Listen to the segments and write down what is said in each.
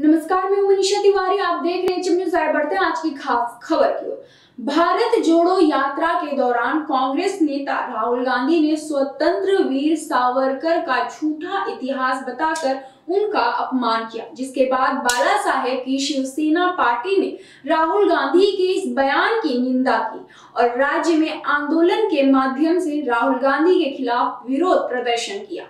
नमस्कार, मैं मनीषा तिवारी। आप देख रहे हैं चिम न्यूज़ बढ़ते हैं आज की खास खबर की ओर। भारत जोड़ो यात्रा के दौरान कांग्रेस नेता राहुल गांधी ने स्वतंत्र वीर सावरकर का झूठा इतिहास बताकर उनका अपमान किया, जिसके बाद बाला साहेब की शिवसेना पार्टी ने राहुल गांधी के इस बयान की निंदा की और राज्य में आंदोलन के माध्यम से राहुल गांधी के खिलाफ विरोध प्रदर्शन किया।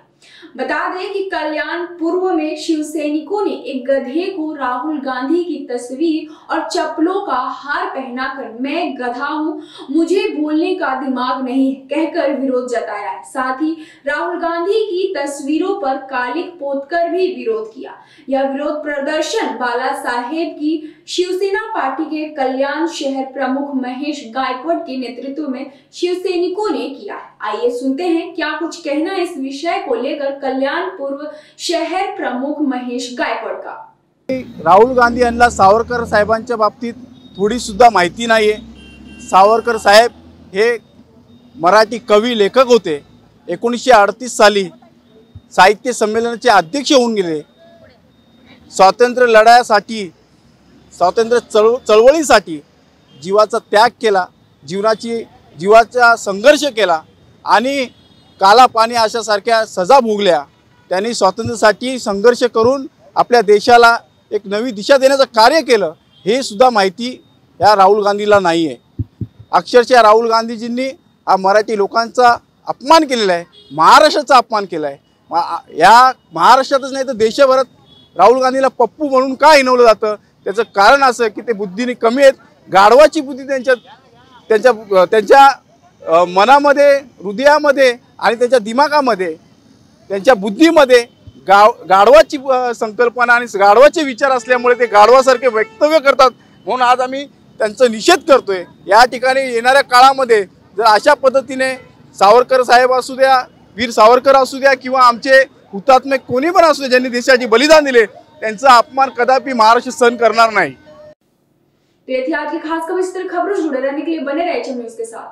बता दें कि कल्याण पूर्व में शिव सैनिकों ने एक गधे को राहुल गांधी की तस्वीर और चप्पलों का हार पहनाकर मैं गधा हूँ। मुझे बोलने का दिमाग नहीं, कहकर विरोध जताया। है साथ ही राहुल गांधी की तस्वीरों पर कालिक पोतकर भी विरोध किया। यह विरोध प्रदर्शन बाला साहेब की शिवसेना पार्टी के कल्याण शहर प्रमुख महेश गायकवाड़ के नेतृत्व में शिव सैनिकों ने किया। है आइए सुनते हैं क्या कुछ कहना इस विषय को लेकर कल्याण पूर्व शहर प्रमुख महेश गायकवाड का। राहुल गांधी सावरकर साहेबांच्या बाबतीत थोडी सुद्धा माहिती नाही आहे सावरकर साहेब हे मराठी कवी लेखक होते. एकोणीसशे अडतीस साली साहित्य संमेलनाचे अध्यक्ष होऊन गेले. स्वातंत्र्य लढ्यासाठी स्वातंत्र्य चळव चळवळीसाठी जीवाचा त्याग केला जीवनाची जीवाचा संघर्ष केला आणि काला पाणी अशासारख्या सजा भोगल्या. त्यांनी स्वातंत्र्यासाठी संघर्ष करून आपल्या देशाला एक नवी दिशा देण्याचं कार्य केलं हे सुद्धा माहिती या राहुल गांधीला नाही आहे अक्षरशः राहुल गांधीजींनी हा मराठी लोकांचा अपमान केलेला आहे महाराष्ट्राचा अपमान केला आहे या महाराष्ट्रातच नाही तर देशभरात राहुल गांधीला पप्पू म्हणून का हिनवलं जातं? त्याचं कारण असं की ते बुद्धीने कमी आहेत. गाढवाची बुद्धी त्यांच्या त्यांच्या त्यांच्या मनामध्ये हृदयामध्ये आणि त्यांच्या दिमागामध्ये त्यांच्या बुद्धीमध्ये गाव गाढवाची संकल्पना आणि गाढवाचे विचार असल्यामुळे ते गाढवासारखे वक्तव्य करतात. म्हणून आज आम्ही त्यांचा निषेध करतोय. या ठिकाणी येणाऱ्या काळामध्ये जर अशा पद्धतीने सावरकर साहेब असू द्या वीर सावरकर असू द्या किंवा आमचे हुतात्मे कोणी पण असू द्या ज्यांनी देशाचे बलिदान दिले त्यांचा अपमान कदापि महाराष्ट्र सहन करणार नाही. तो ये थी आज की खास खबर इस तरह खबरों जुड़े रहने के लिए बने रहे न्यूज के साथ.